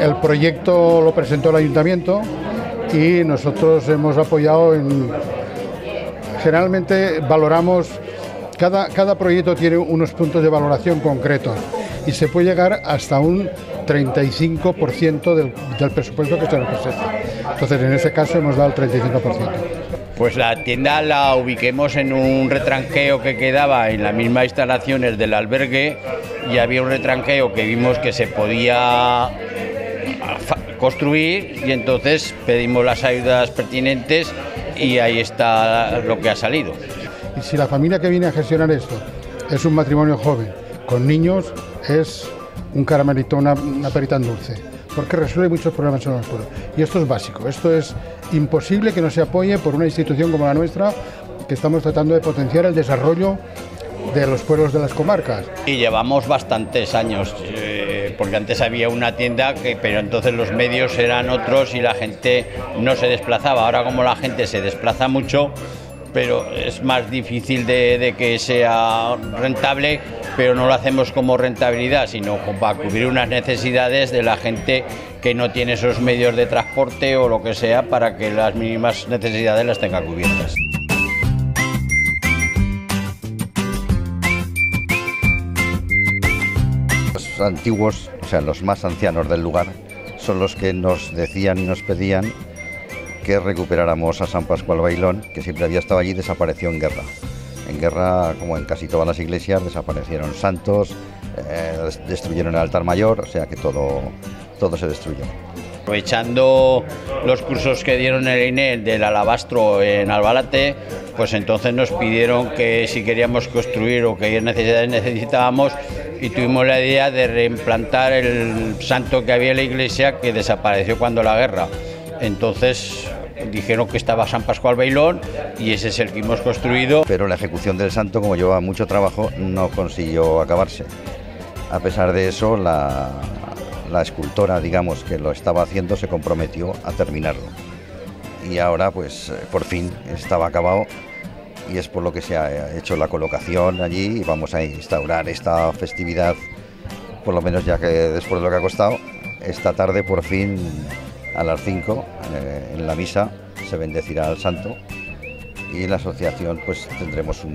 el proyecto lo presentó el ayuntamiento y nosotros hemos apoyado en... Generalmente valoramos, cada, cada proyecto tiene unos puntos de valoración concretos y se puede llegar hasta un 35% del, del presupuesto que se nos presenta. Entonces, en ese caso hemos dado el 35%. Pues la tienda la ubiquemos en un retranqueo que quedaba en las mismas instalaciones del albergue y había un retranqueo que vimos que se podía construir y entonces pedimos las ayudas pertinentes y ahí está lo que ha salido. Y si la familia que viene a gestionar esto es un matrimonio joven con niños, es un caramelito, una, una perita en dulce, porque resuelve muchos problemas en los pueblos. Y esto es básico, esto es imposible que no se apoye por una institución como la nuestra, que estamos tratando de potenciar el desarrollo de los pueblos de las comarcas. Y llevamos bastantes años, eh, porque antes había una tienda, que, pero entonces los medios eran otros y la gente no se desplazaba. Ahora como la gente se desplaza mucho, pero es más difícil de, de que sea rentable, pero no lo hacemos como rentabilidad, sino para cubrir unas necesidades de la gente que no tiene esos medios de transporte o lo que sea para que las mínimas necesidades las tenga cubiertas. Los antiguos, o sea, los más ancianos del lugar, son los que nos decían y nos pedían que recuperáramos a San Pascual Bailón, que siempre había estado allí desapareció en guerra. En guerra, como en casi todas las iglesias, desaparecieron santos, eh, destruyeron el altar mayor, o sea que todo, todo se destruyó. Aprovechando los cursos que dieron el INE del alabastro en Albalate, pues entonces nos pidieron que si queríamos construir o qué necesidades necesitábamos y tuvimos la idea de reimplantar el santo que había en la iglesia que desapareció cuando la guerra. Entonces dijeron que estaba San Pascual Bailón y ese es el que hemos construido. Pero la ejecución del santo, como llevaba mucho trabajo, no consiguió acabarse. A pesar de eso, la, la escultora, digamos, que lo estaba haciendo, se comprometió a terminarlo. Y ahora, pues, por fin estaba acabado y es por lo que se ha hecho la colocación allí y vamos a instaurar esta festividad, por lo menos ya que después de lo que ha costado, esta tarde por fin a las 5 eh, en la misa se bendecirá al santo y en la asociación pues tendremos un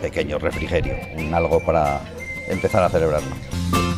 pequeño refrigerio, un algo para empezar a celebrarlo.